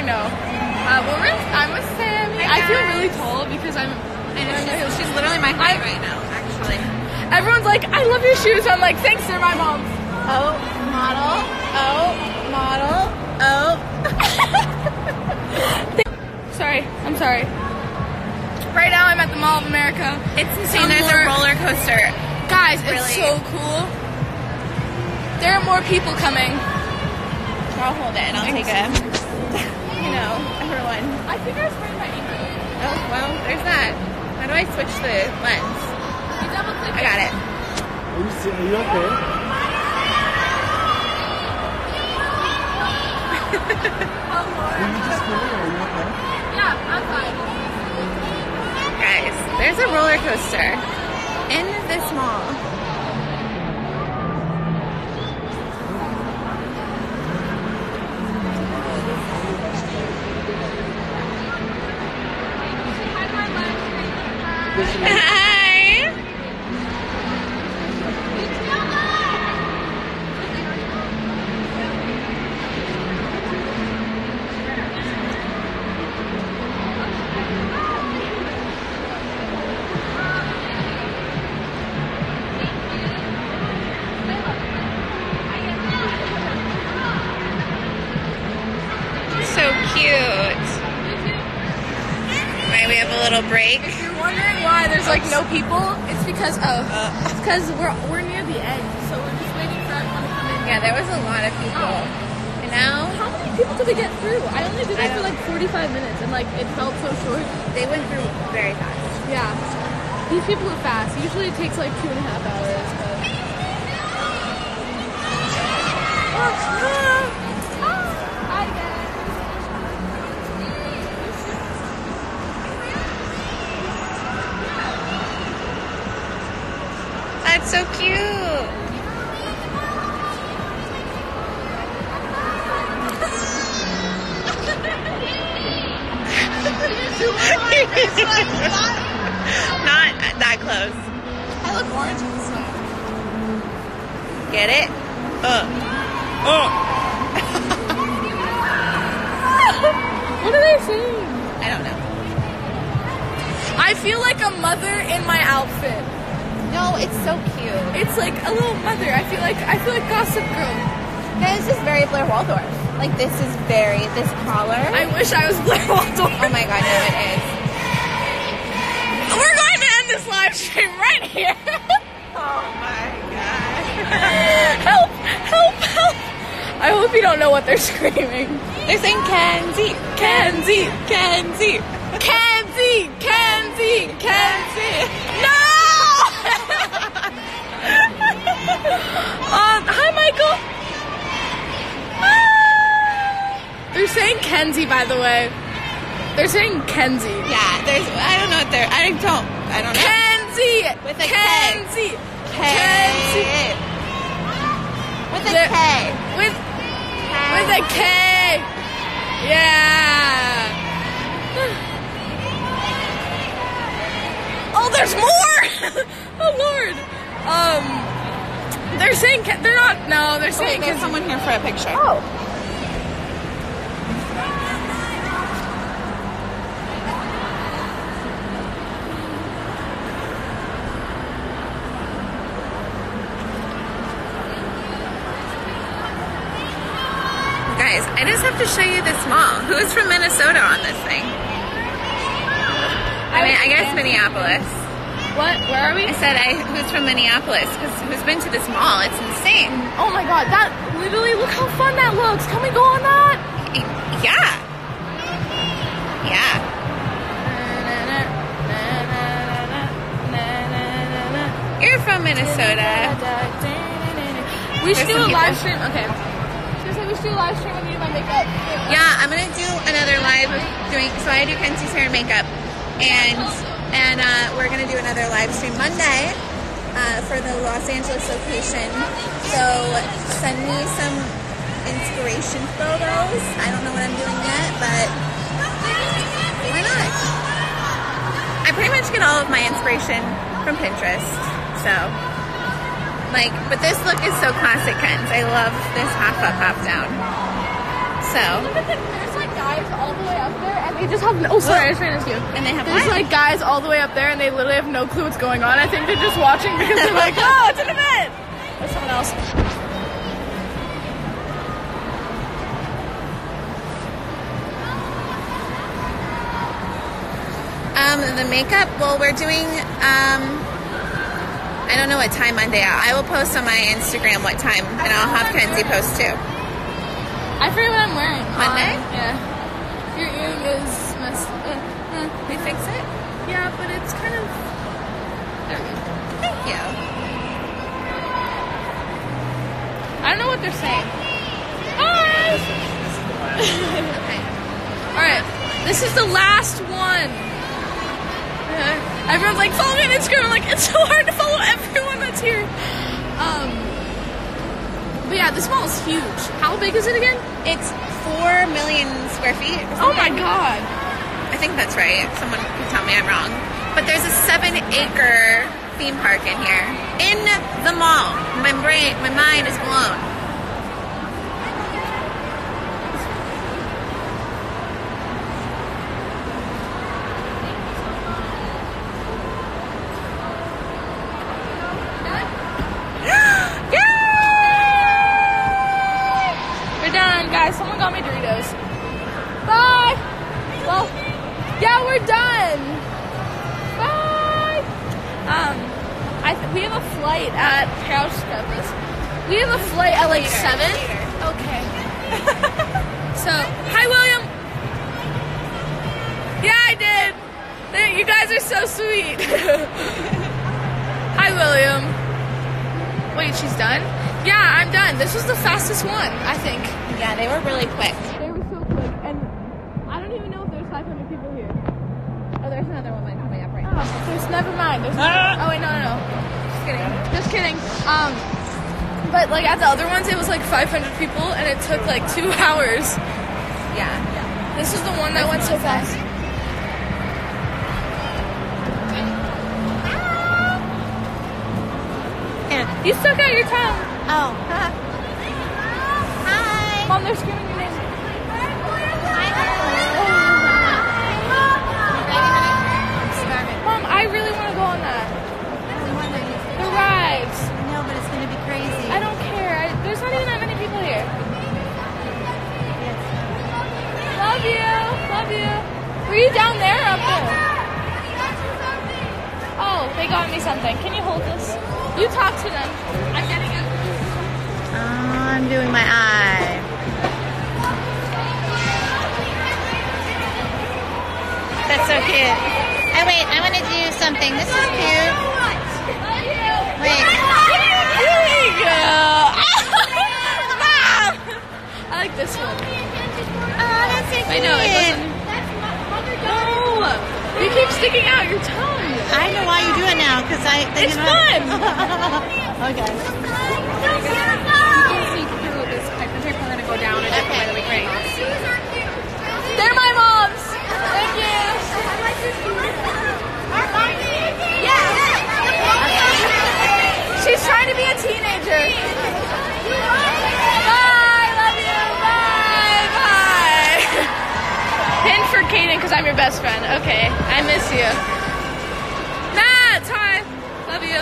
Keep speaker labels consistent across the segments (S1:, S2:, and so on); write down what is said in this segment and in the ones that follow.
S1: they know. Uh, well, we're, I'm with Sammy. I feel really tall because I'm.
S2: I know she's, she's literally my height right now, actually.
S1: Everyone's like, I love your shoes. I'm like, thanks, they're my mom's.
S2: Oh, model. Oh, model. Oh.
S1: Sorry, I'm sorry. Right now, I'm at the Mall of America.
S2: It's insane. There's a roller coaster.
S1: Guys,
S2: Really?
S1: it's so cool. There are more people coming.
S2: I'll hold it and I'll take a, you know, everyone.
S1: I think I sprained my ankle.
S2: Oh, well, there's that. How do I switch the lens?
S1: You double click
S2: I got it.
S3: Are you, see- are you okay? Are you just filming? Are you okay?
S1: Yeah, I'm fine.
S2: Guys, there's a roller coaster in this mall. Hi. So cute. Right, we have a little break.
S1: Like no people, it's because of it's because we're we're near the end, so we're just waiting for everyone to come in.
S2: Yeah, there was a lot of people. Oh. And now
S1: How many people did we get through? I only did that for like 45 minutes, and like it felt so short.
S2: they went through very fast.
S1: Yeah, these people are fast. Usually it takes like two and a half hours. But... Hi
S2: That's so cute. Not that close.
S1: I look orange in this one.
S2: Get it? Uh. Oh.
S1: What are they saying?
S2: I don't know.
S1: I feel like a mother in my outfit.
S2: No, it's so cute.
S1: It's like a little mother. I feel like I feel like Gossip Girl.
S2: Guys, this is very Blair Waldorf. Like this is very this collar.
S1: I wish I was Blair Waldorf.
S2: oh my god, no, it is.
S1: We're going to end this live stream right here.
S2: Oh my god.
S1: help! Help! Help! I hope you don't know what they're screaming.
S2: They're saying Kenzie!
S1: Kenzie.
S2: Kenzie!
S1: Kenzie! Kenzie, by the way. They're saying Kenzie.
S2: Yeah, there's I don't know what they're I don't I don't know.
S1: Kenzie!
S2: With a K.
S1: Kenzie! Kenzie!
S2: K. With a
S1: There-
S2: K.
S1: With with a K. Yeah. Oh, there's more. oh Lord. Um, they're saying they're not. No, they're
S2: Wait,
S1: saying
S2: there's someone here for a picture.
S1: Oh.
S2: Guys, I just have to show you this mall. Who's from Minnesota on this thing? I mean, I guess Minneapolis.
S1: What? Where are we?
S2: I said, I who's from Minneapolis? Because who's been to this mall? It's insane.
S1: Oh my God! That literally. Look how fun that looks. Can we go on that?
S2: Yeah. Yeah. You're from Minnesota.
S1: We should
S2: There's
S1: do a live stream. Okay. Should do a live stream when you do my makeup.
S2: Yeah, I'm gonna do another live doing. So I do Kenzie's hair and makeup, and and uh, we're gonna do another live stream Monday uh, for the Los Angeles location. So send me some inspiration photos. I don't know what I'm doing yet, but why not? I pretty much get all of my inspiration from Pinterest. So. Like, but this look is so classic Ken's. I love this half up, half down. So,
S1: Look at the, there's like guys all the way up there, and they just have no. Oh, sorry, I was trying to you.
S2: And they have
S1: There's
S2: what?
S1: like guys all the way up there, and they literally have no clue what's going on. I think they're just watching because they're like, oh, it's an event. Or someone else.
S2: Um, the makeup. Well, we're doing. Um, I don't know what time Monday. I will post on my Instagram what time, and I'll have Kenzie post too.
S1: I forget what I'm wearing.
S2: Monday?
S1: Um, yeah. Your earring is messed. Uh, uh,
S2: We fix it.
S1: yeah, but it's kind of. There we go.
S2: Thank you.
S1: I don't know what they're saying. Hi.
S2: Okay.
S1: All right, this is the last one. Everyone's like, follow me on Instagram. I'm like, it's so hard to follow everyone that's here. Um, but yeah, this mall is huge. How big is it again?
S2: It's four million square feet.
S1: Oh my god.
S2: I think that's right. Someone can tell me I'm wrong. But there's a seven acre theme park in here. In the mall. My brain, my mind is blown.
S1: We're done, Got me Doritos. Bye. Well, yeah, we're done. Bye. Um, I th- we have a flight at Couch Scrubbers. We have a flight at like
S2: Later,
S1: seven.
S2: later.
S1: Okay. so, hi, William. Yeah, I did. You guys are so sweet. hi, William. Wait, she's done? Yeah, I'm done. This was the fastest one, I think.
S2: Yeah, they were really quick.
S1: They were so quick, and I don't even know if there's 500 people here.
S2: Oh, there's another woman coming up right now.
S1: Oh,
S2: now.
S1: there's never mind. There's never, oh wait, no, no, no.
S2: Just kidding.
S1: Just kidding. Um, but like at the other ones, it was like 500 people, and it took like two hours.
S2: Yeah.
S1: This is the one that went so fast.
S2: Yeah.
S1: You stuck out your tongue.
S2: Oh.
S1: Mom, they're screaming your name. Mom, I really want to go on that. The rides.
S4: No, but it's going to be crazy.
S1: I don't care. I, there's not even that many people here. Love you. Love you. Were you down there up there? Oh, they got me something. Can you hold this? You talk to them. I'm getting it.
S4: I'm doing my eye. That's so cute. Oh, wait, I want to do something. This is cute. Wait.
S1: Here we go. Mom! I like this one.
S4: Oh, that's so cute.
S1: Wait, no, it wasn't. No! You keep sticking out your tongue.
S4: I know why you do it now, because I...
S1: It's fun.
S4: okay.
S1: I'm your best friend. Okay. I miss you. Matt, hi. Love you.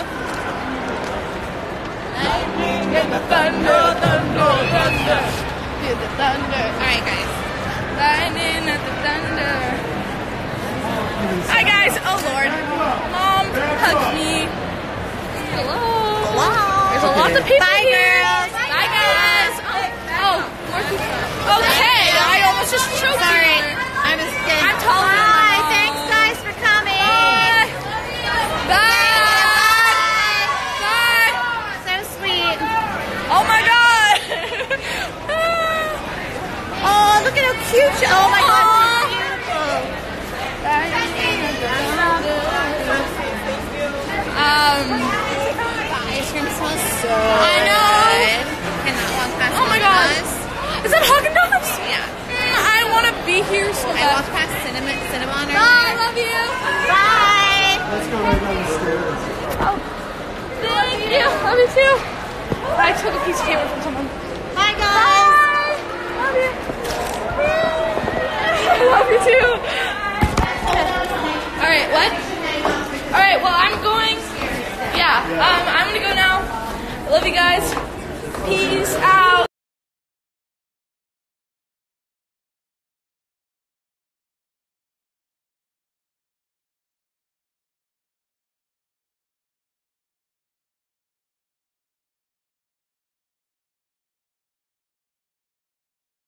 S1: Hear the thunder, thunder, thunder. Hear the thunder.
S2: All right, guys.
S1: Lightning at the thunder. Hi guys. Oh Lord. Mom, hug me. Hello.
S2: Hello.
S1: There's a lot of people
S2: Bye,
S1: here.
S2: girls.
S1: Bye guys. Oh, oh, more people. Okay, I almost just choked
S4: Sorry.
S1: you.
S4: I was good.
S1: I'm taller than my
S4: Bye.
S1: mom.
S4: Thanks, guys, for coming.
S1: Bye. Bye. Bye.
S4: So sweet.
S1: Oh my God.
S4: Oh, how cute she Oh, my God.
S1: Aw.
S4: she's beautiful.
S1: Um.
S2: Ice cream smells so
S1: I know.
S2: good. Cannot walk past
S1: Oh my
S2: one
S1: God. Is that Haagen Dazs?
S2: Yeah.
S1: Mm, I want to be here so
S2: I walked past Cinnabon, Cinnabon
S1: Bye,
S2: earlier.
S1: love you.
S4: Bye.
S3: Let's go right down the stairs.
S1: Oh, thank you. Love you too. I took a piece of paper from someone.
S4: Bye, guys.
S1: Love you. I love you too. All right, what? All right, well, I'm going. Yeah, um, I'm gonna go now. I love you guys. Peace out.